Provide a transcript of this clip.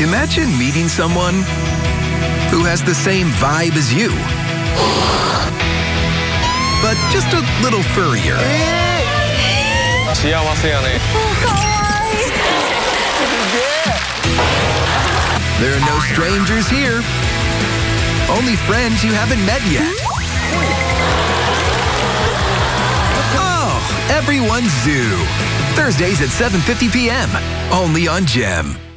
Imagine meeting someone who has the same vibe as you, but just a little furrier. There are no strangers here. Only friends you haven't met yet. Oh, everyone's zoo. Thursdays at 7:50 p.m. Only on Gem.